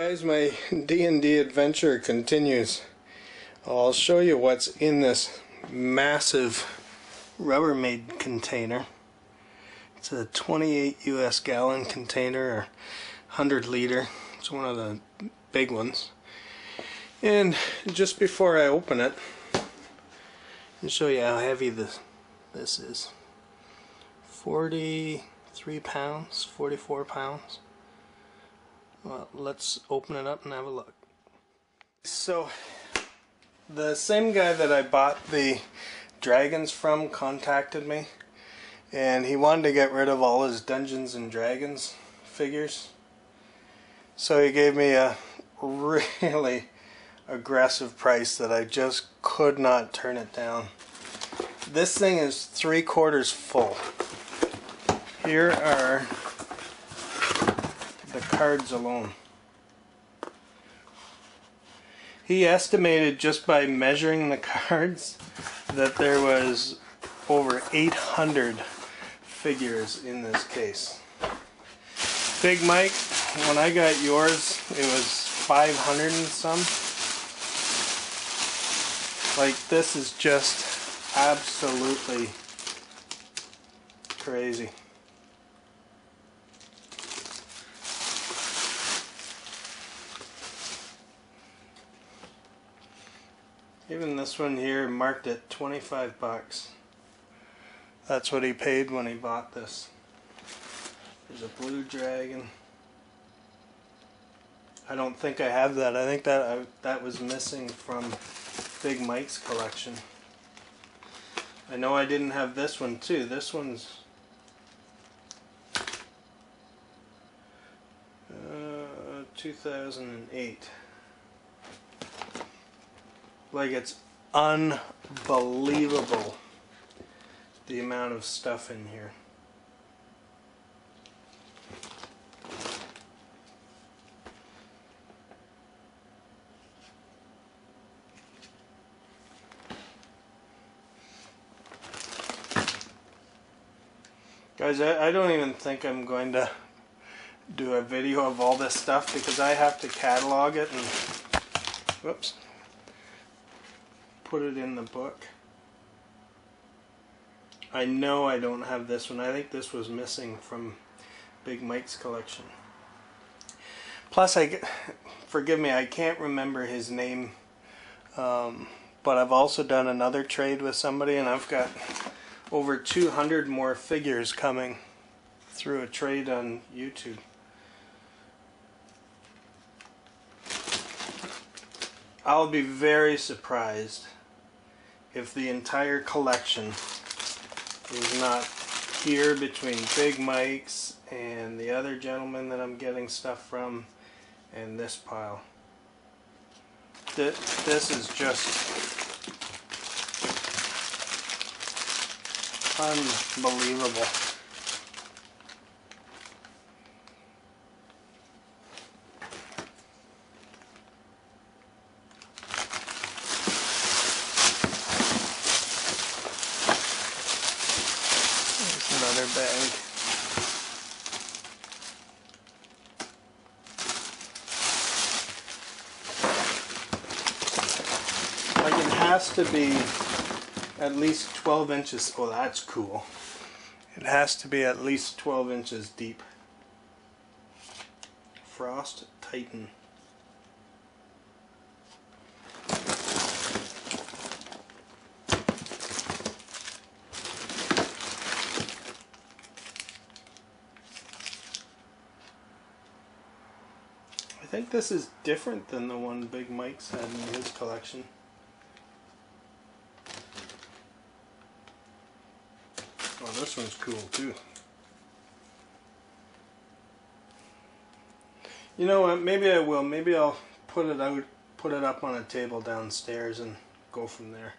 guys, my D&D adventure continues. I'll show you what's in this massive Rubbermaid container. It's a 28 US gallon container or 100 liter. It's one of the big ones. And just before I open it, I'll show you how heavy this this is. 43 pounds, 44 pounds. Well, let's open it up and have a look. So, the same guy that I bought the dragons from contacted me and he wanted to get rid of all his Dungeons and Dragons figures. So he gave me a really aggressive price that I just could not turn it down. This thing is three quarters full. Here are cards alone. He estimated just by measuring the cards that there was over 800 figures in this case. Big Mike, when I got yours, it was 500 and some. Like, this is just absolutely crazy. Even this one here marked at 25 bucks. That's what he paid when he bought this. There's a blue dragon. I don't think I have that. I think that I, that was missing from Big Mike's collection. I know I didn't have this one too. This one's uh, 2008. Like it's unbelievable the amount of stuff in here. Guys, I, I don't even think I'm going to do a video of all this stuff because I have to catalog it and whoops put it in the book. I know I don't have this one. I think this was missing from Big Mike's collection. Plus, I forgive me, I can't remember his name, um, but I've also done another trade with somebody, and I've got over 200 more figures coming through a trade on YouTube. I'll be very surprised if the entire collection is not here between Big Mike's and the other gentleman that I'm getting stuff from and this pile. This is just unbelievable. another bag. Like it has to be at least 12 inches. Oh, that's cool. It has to be at least 12 inches deep. Frost Titan. I think this is different than the one Big Mike's had in his collection. This one's cool too. You know what? Maybe I will. Maybe I'll put it out, put it up on a table downstairs and go from there.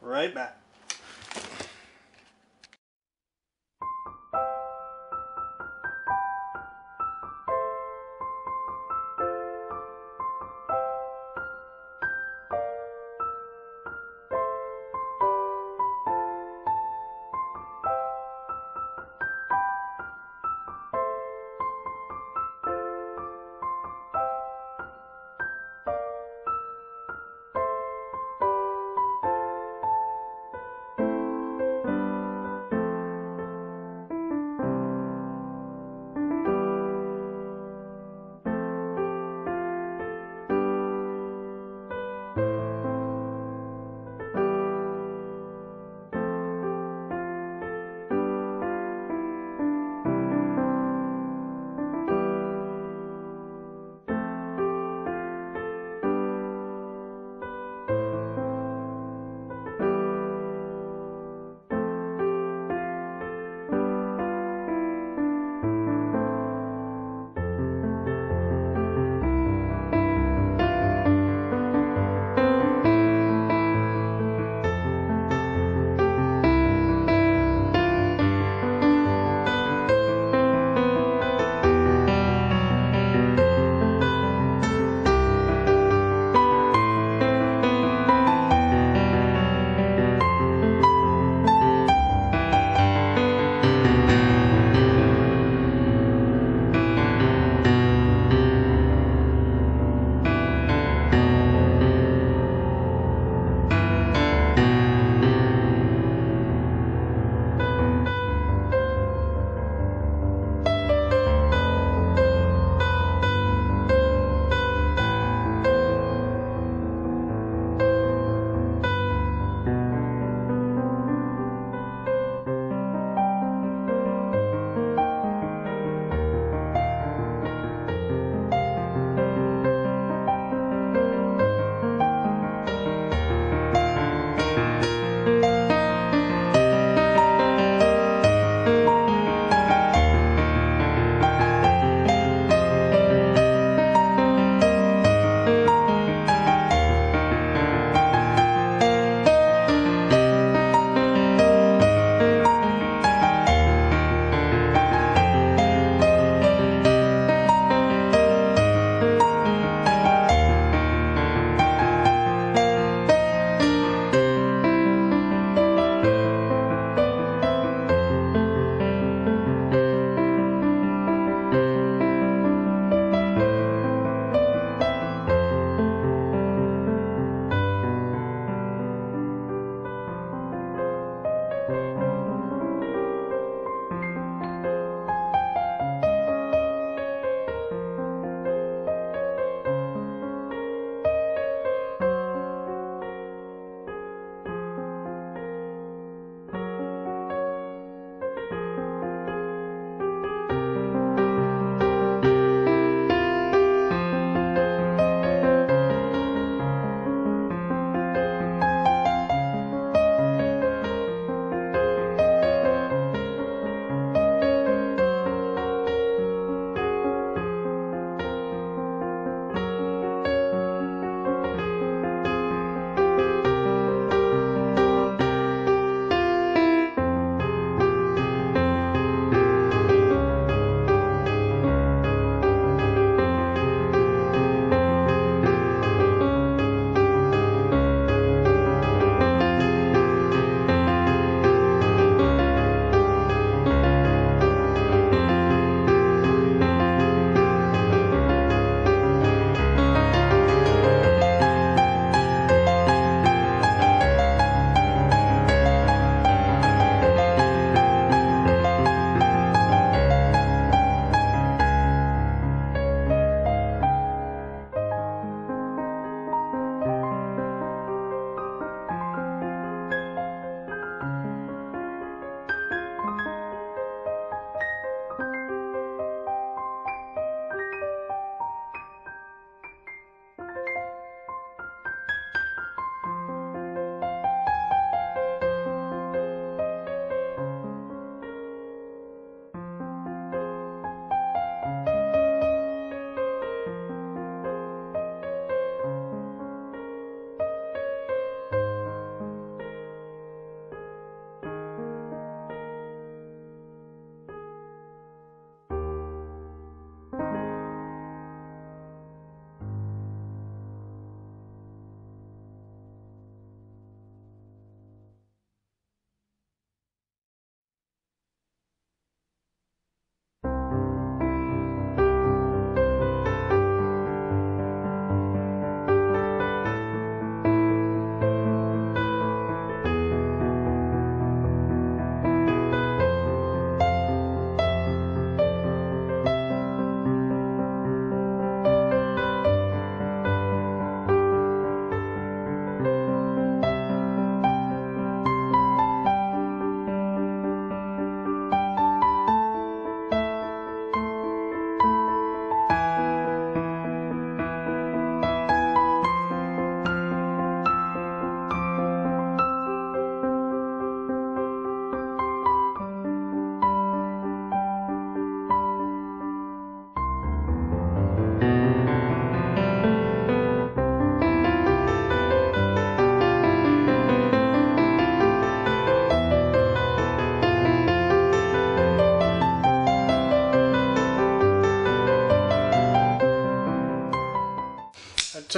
Right back.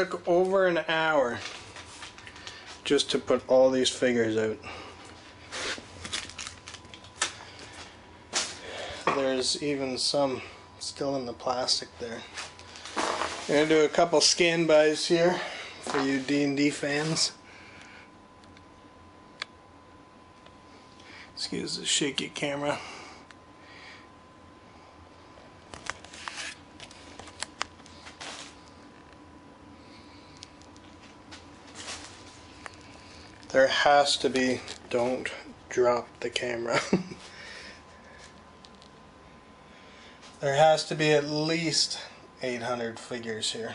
Took over an hour just to put all these figures out. There's even some still in the plastic there. I'm gonna do a couple scan buys here for you D&D fans. Excuse the shaky camera. There has to be, don't drop the camera. there has to be at least 800 figures here.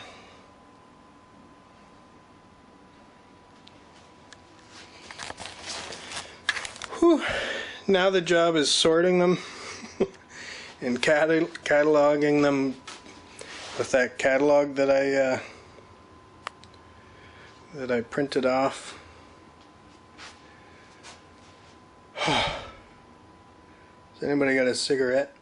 Whew. Now the job is sorting them and catal cataloging them with that catalog that I uh, that I printed off. Has anybody got a cigarette?